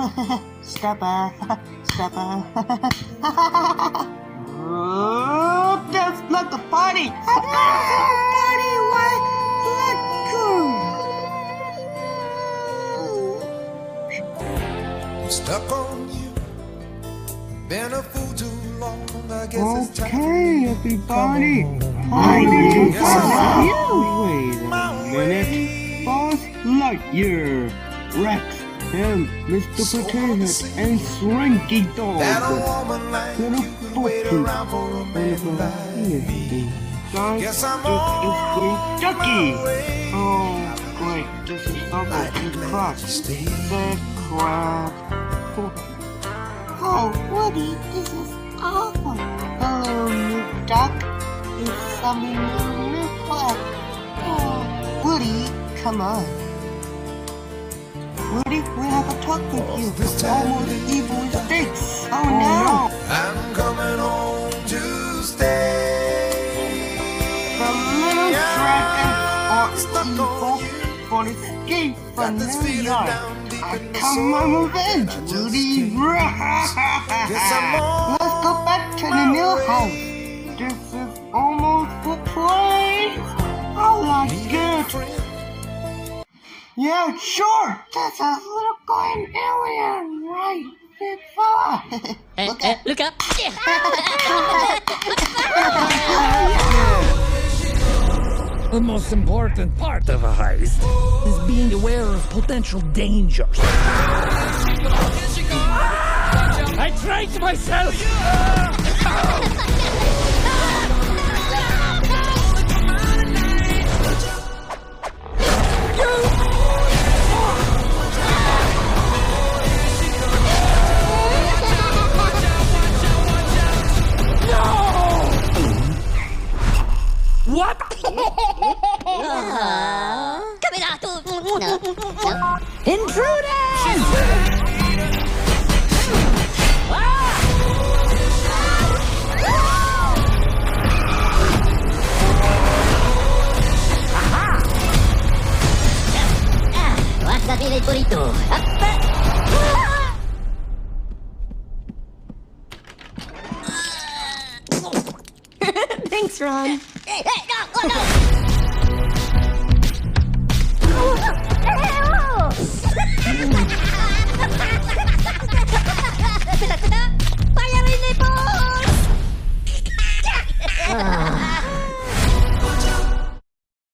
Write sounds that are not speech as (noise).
(laughs) Stepper, stepper. (laughs) oh, that's not the party. (laughs) Party, why? Let go. Stuck on you. Been a fool too long. I guess it's time. Okay, everybody. I didn't Hi, follow Wait a minute. Buzz Lightyear, Rex, and Mr. Potato Head, and Slinky Dog. That a woman like you Little could wait around for a man like me. Guess I'm on Green my way. Oh, great. This is Uncle and Crab. Stay. The crab. Oh, Woody, this is awful. Hello, new duck. It's something new, new crab. Oh, Woody, come on. Woody, we have a talk with you. This time Almost evil mistakes. Oh, Oh, no. I'm coming home to stay. The little dragon are evil for escape from New York. I come on revenge, I (laughs) Yeah, sure. That's a little going alien, right, big fella? Look Uh, at look up. (laughs) The most important part of a heist is being aware of potential dangers. I trained myself! What? Kamera, tu. No. No. Intruders! Ah, wasabi del burrito. Apa? Thanks, Ron. Hey, hey, no, oh, no.